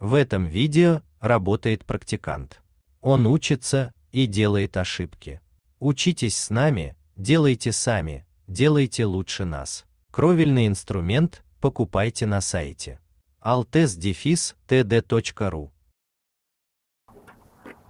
В этом видео работает практикант. Он учится и делает ошибки. Учитесь с нами, делайте сами, делайте лучше нас. Кровельный инструмент покупайте на сайте altes-td.ru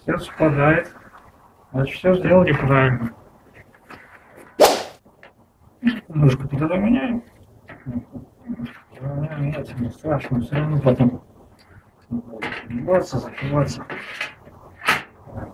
Все совпадает. Значит, все сделали правильно. Немножко. Подровняем, нет, не страшно, все равно потом забиваться, закрываться.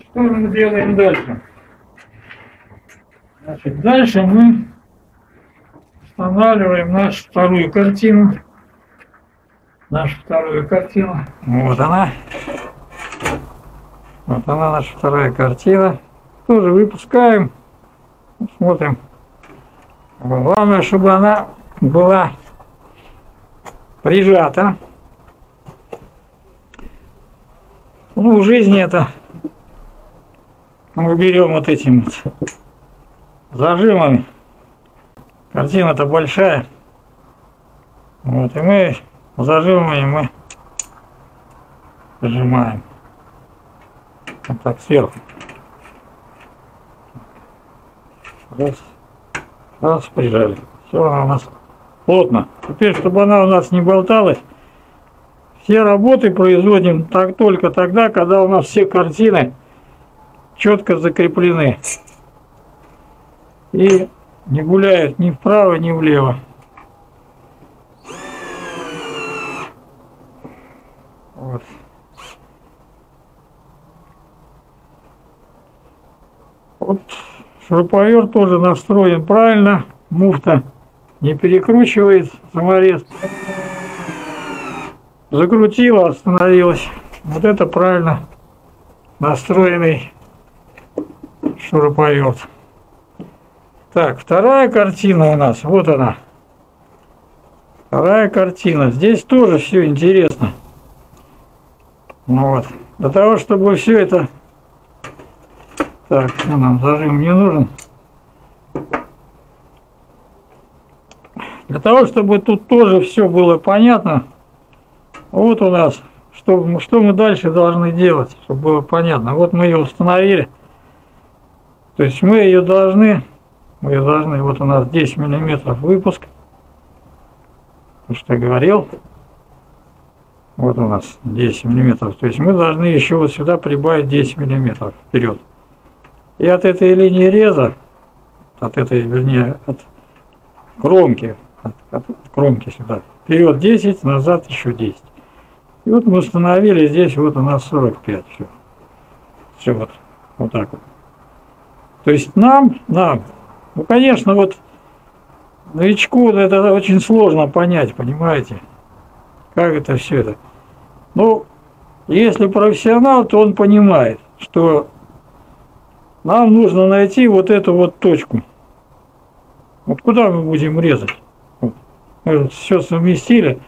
Что мы делаем дальше? Значит, дальше мы устанавливаем нашу вторую картину. Нашу вторую картину. Вот она. Вот она наша вторая картина. Тоже выпускаем. Смотрим. Главное, чтобы она была прижата. Ну, в жизни это мы берем вот этим вот зажимами. Картина-то большая. Вот, и мы зажимами мы сжимаем. Вот так сверху. Раз. Раз, прижали. Все, у нас плотно. Теперь, чтобы она у нас не болталась, все работы производим так только тогда, когда у нас все картины четко закреплены. И не гуляют ни вправо, ни влево. Вот. Вот шуруповерт тоже настроен правильно. Муфта не перекручивает саморез. Закрутила, остановилась. Вот это правильно настроенный шуруповерт. Так, вторая картина у нас, вот она. Вторая картина. Здесь тоже все интересно. Ну вот. Для того, чтобы все это... Так, ну нам зажим не нужен. Для того, чтобы тут тоже все было понятно, вот у нас, что, что мы дальше должны делать, чтобы было понятно. Вот мы ее установили. То есть мы ее должны мы должны, вот у нас 10 миллиметров выпуск, то что я говорил, вот у нас 10 миллиметров, то есть мы должны еще вот сюда прибавить 10 миллиметров вперед. И от этой линии реза, от этой, вернее, от кромки, от, от кромки сюда, вперед 10, назад еще 10. И вот мы установили здесь, вот у нас 45, все. Все вот, вот так вот. То есть нам, нам ну, конечно, вот новичку это очень сложно понять, понимаете, как это все это. Ну, если профессионал, то он понимает, что нам нужно найти вот эту вот точку. Вот куда мы будем резать? Вот. Мы все совместили.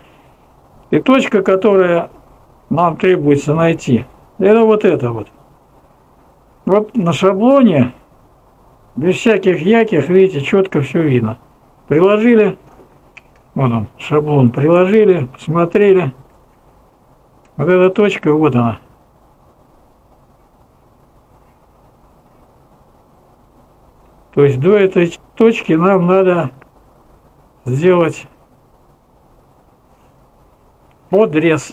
И точка, которая нам требуется найти, это вот это вот. Вот на шаблоне без всяких яких, видите, четко все видно. Приложили, вот он, шаблон приложили, посмотрели. Вот эта точка, вот она. То есть до этой точки нам надо сделать подрез.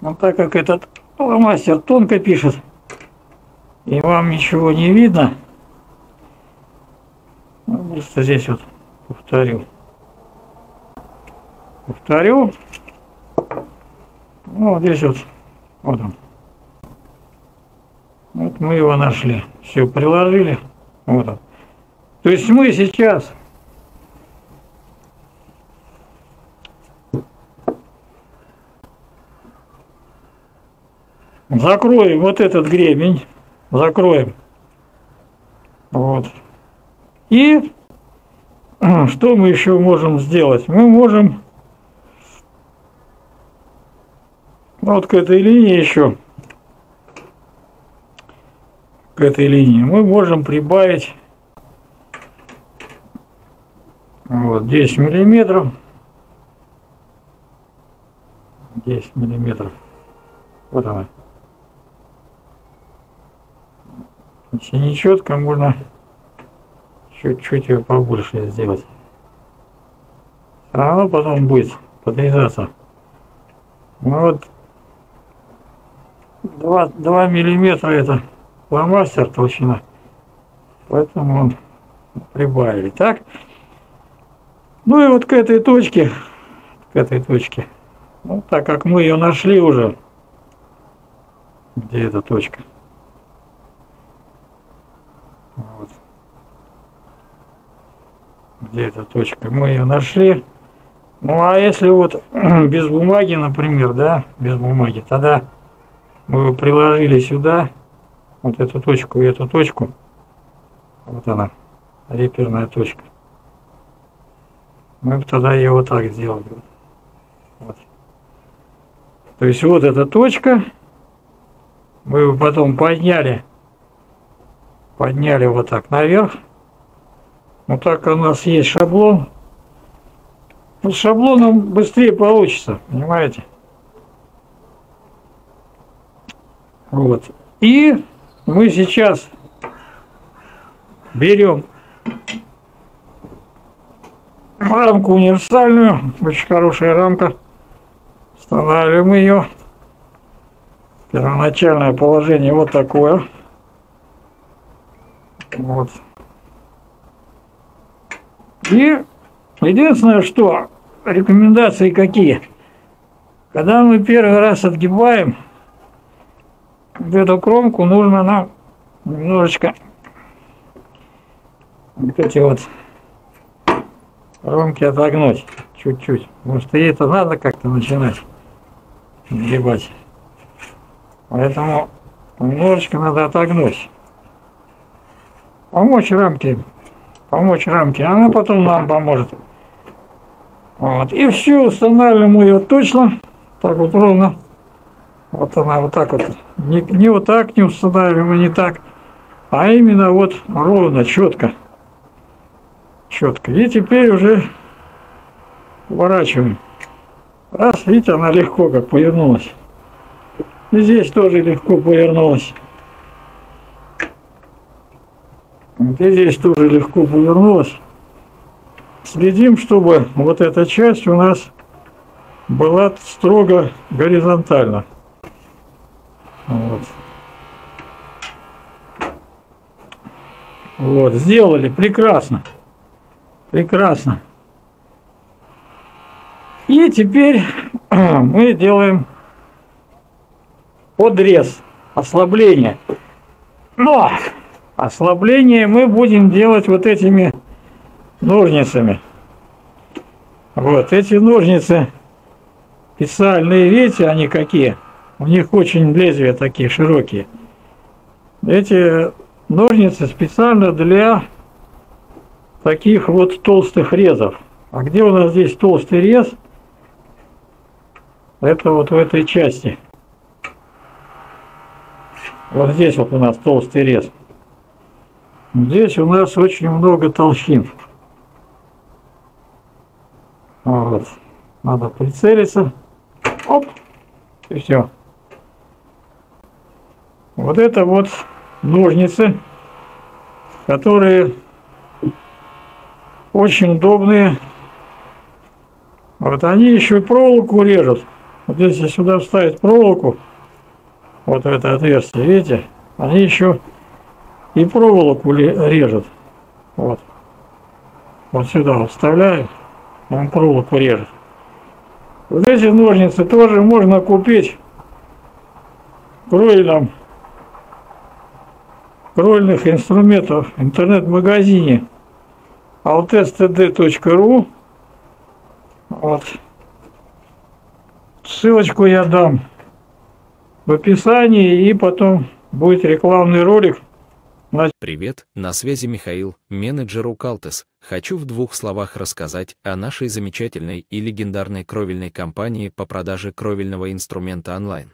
Но так как этот мастер тонко пишет, и вам ничего не видно, просто здесь вот повторю. Повторю. Ну, вот здесь вот, вот он. Вот мы его нашли. Все, приложили. Вот он. То есть мы сейчас Закроем вот этот гребень. Закроем. Вот. И что мы еще можем сделать? Мы можем вот к этой линии еще, к этой линии, мы можем прибавить Вот, 10 миллиметров. 10 миллиметров. Вот она. Если не четко, можно чуть-чуть ее побольше сделать. Все равно потом будет подрезаться. Ну вот 2, 2 миллиметра это фломастер толщина. Поэтому он прибавили. Так. Ну и вот к этой точке, к этой точке, ну, так как мы ее нашли уже, где эта точка? Вот. Где эта точка? Мы ее нашли. Ну а если вот без бумаги, например, да, без бумаги, тогда мы приложили сюда, вот эту точку и эту точку, вот она, реперная точка. Мы тогда ее вот так сделали. Вот. То есть вот эта точка, мы его потом подняли, подняли вот так наверх. Вот так у нас есть шаблон. Ну, с шаблоном быстрее получится, понимаете? Вот. И мы сейчас берем рамку универсальную, очень хорошая рамка. Устанавливаем ее. Первоначальное положение вот такое. Вот. И единственное, что рекомендации какие. Когда мы первый раз отгибаем, эту кромку нужно нам немножечко вот эти вот кромки отогнуть чуть-чуть. Что ей это надо как-то начинать отгибать. Поэтому немножечко надо отогнуть. Помочь рамке. Помочь рамке. Она потом нам поможет. Вот. И все, устанавливаем ее точно. Так вот ровно. Вот она вот так вот. Не, не вот так не устанавливаем, не так. А именно вот ровно, четко. Четко. И теперь уже поворачиваем. Раз, видите, она легко как повернулась. И здесь тоже легко повернулась. И здесь тоже легко повернулась. Следим, чтобы вот эта часть у нас была строго горизонтально. Вот. Вот, сделали, прекрасно. Прекрасно. И теперь мы делаем подрез, ослабление. Но ослабление мы будем делать вот этими ножницами. Вот эти ножницы специальные, видите, они какие? У них очень лезвия такие широкие. Эти ножницы специально для таких вот толстых резов. А где у нас здесь толстый рез? Это вот в этой части. Вот здесь вот у нас толстый рез. Здесь у нас очень много толщин. Вот. Надо прицелиться. Оп. И все. Вот это вот ножницы, которые очень удобные. Вот они еще и проволоку режут. Вот если сюда вставить проволоку, вот в это отверстие, видите, они еще и проволоку режут. Вот. Вот сюда вставляют, он проволоку режет. Вот эти ножницы тоже можно купить кровельном крольных инструментов в интернет-магазине altestd.ru вот. Ссылочку я дам в описании и потом будет рекламный ролик. Привет, на связи Михаил, менеджер у Калтес. Хочу в двух словах рассказать о нашей замечательной и легендарной кровельной компании по продаже кровельного инструмента онлайн.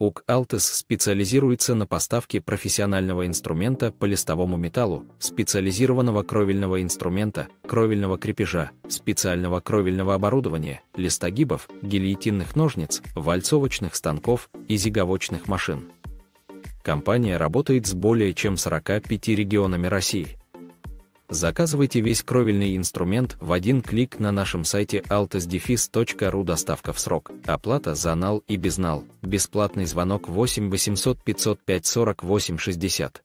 УК «Алтес» специализируется на поставке профессионального инструмента по листовому металлу, специализированного кровельного инструмента, кровельного крепежа, специального кровельного оборудования, листогибов, гильотинных ножниц, вальцовочных станков и зиговочных машин. Компания работает с более чем 45 регионами России. Заказывайте весь кровельный инструмент в один клик на нашем сайте altasdefis.ru доставка в срок. Оплата за нал и без нал. Бесплатный звонок 8 800 505 48 60.